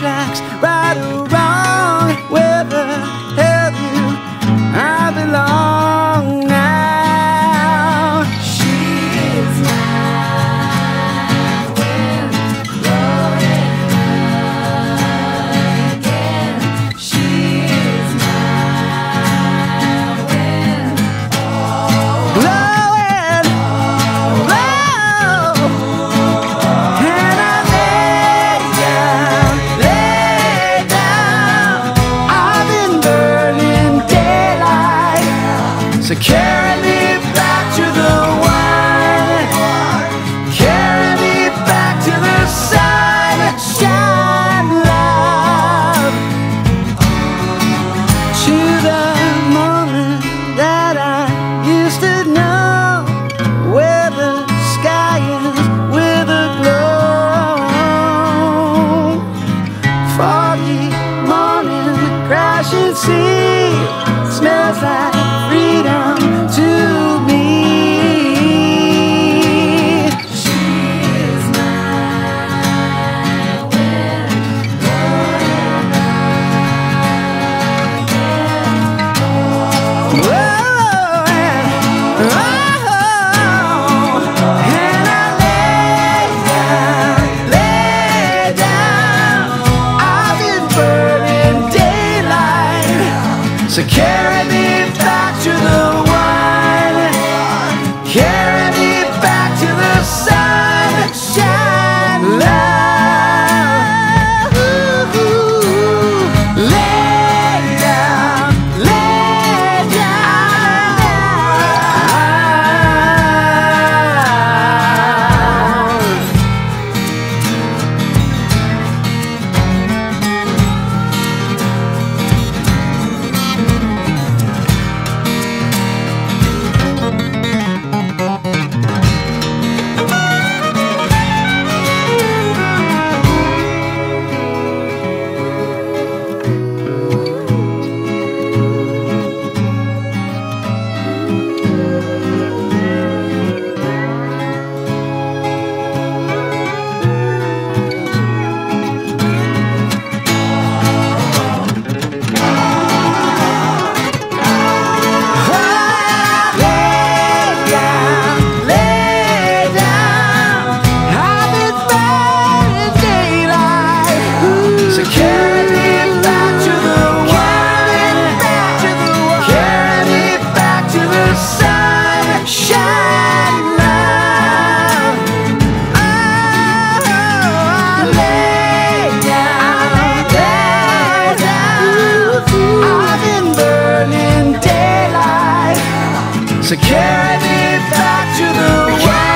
tracks right away. So carry me back to the wine. Carry me back to the sunshine, love To the moment that I used to know Where the sky is with a glow. Foggy morning, crashing sea Smells like I can't. So carry me back to the world.